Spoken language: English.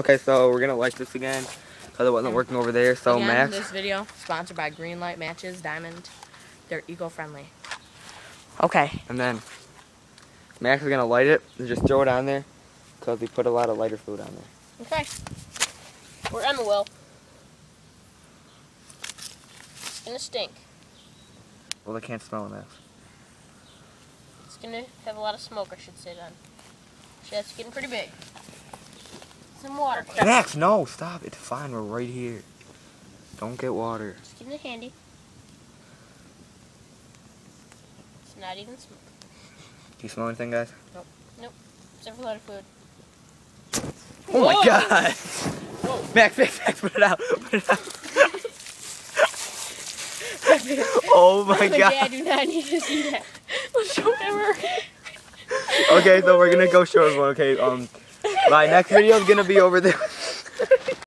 Okay, so we're gonna light this again because it wasn't working over there. So Again, Max, this video sponsored by Greenlight Matches Diamond. They're eco-friendly. Okay. and then Max is gonna light it and just throw it on there because we put a lot of lighter fluid on there. Okay. We're on the well. It's gonna stink. Well, they can't smell it, Max. It's gonna have a lot of smoke, I should say then. Shit's getting pretty big. Some water. Max, no, stop. It's fine. We're right here. Don't get water. Just getting it handy. It's not even smoke. Do you smell anything, guys? Nope. Nope. Except for a lot of food. Oh my god! Whoa. Max, Max, Max, put it out. Put it out. oh my god. I do not need to see that. Let's show them. Okay, so we're gonna go show everyone. Okay, um, my next video is gonna be over there.